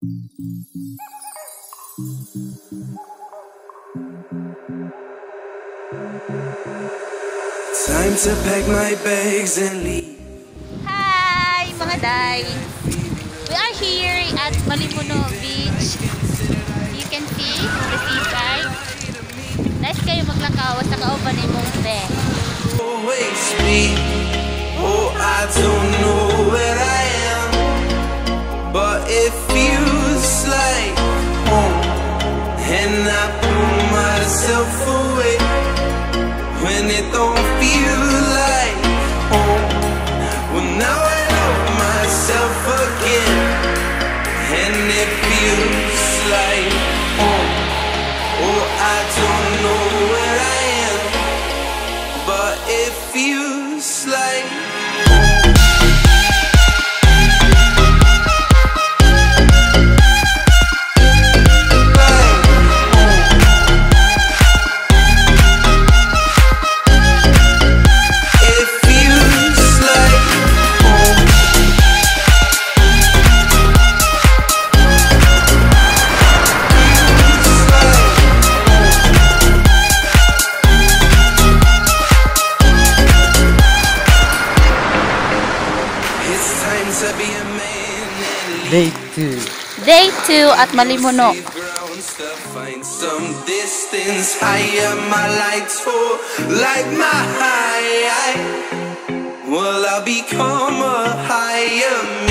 Time to pack my bags and leave. Hi, mga day! We are here at Malimono Beach. You can see the seaside. Nice kayo maglakaw sa kauban ni mong be. Always be. Oh, I don't know where I am, but it feels like home. And I pull myself away when it don't feel like home. Well, now I love myself again, and it feels like home. Oh, I don't know where I am, but it feels like It Day 2. Day 2 at Malimono. leave grounds to find some distance higher. My lights for like my high. Well, I'll become a higher